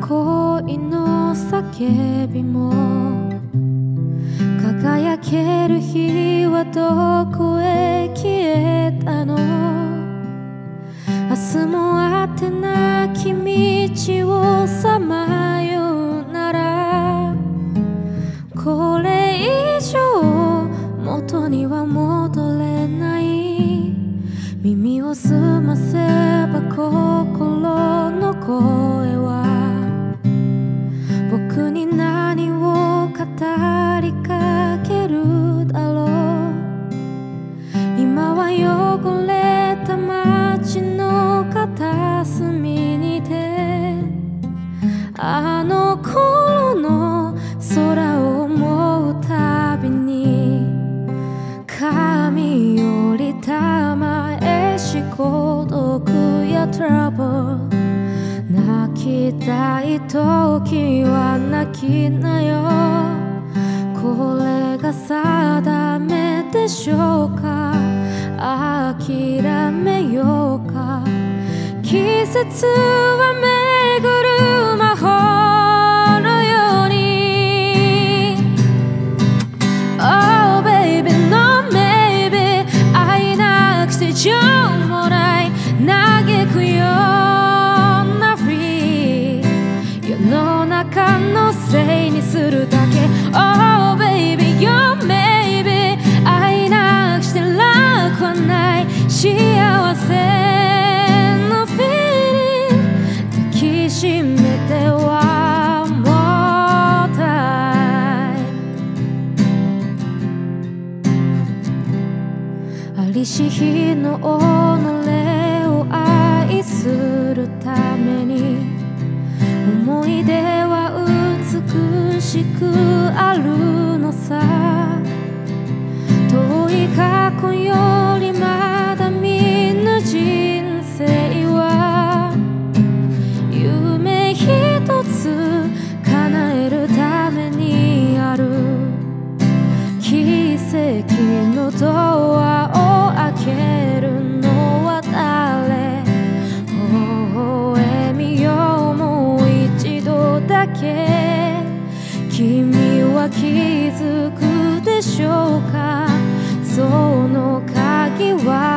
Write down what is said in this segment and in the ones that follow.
恋の叫びも輝ける日はどこへ消えたの？明日もあてなき道をさまようならこれ以上元には戻れない。耳を澄ませば心の声よりたまえし孤独やトラブル。泣きたい時は泣きなよ。これが定めでしょうか？諦めようか？季節は巡ありし日の己を愛するために思い出は美しくあるのさ。遠い過去よりまだ見ぬ人生は夢一つ叶えるためにある。奇跡のドアけ君は気づくでしょうか？その鍵は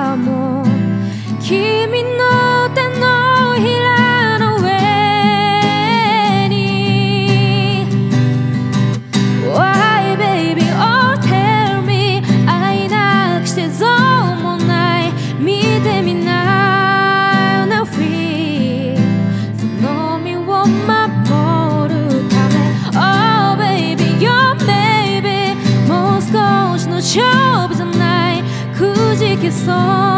song.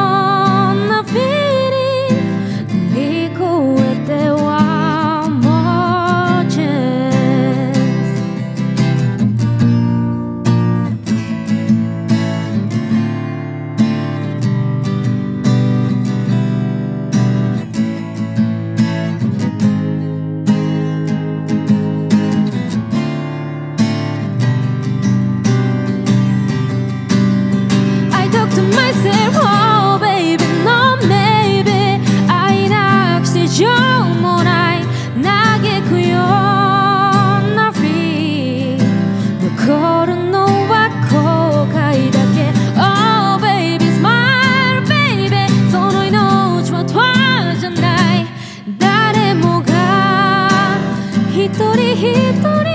一人一人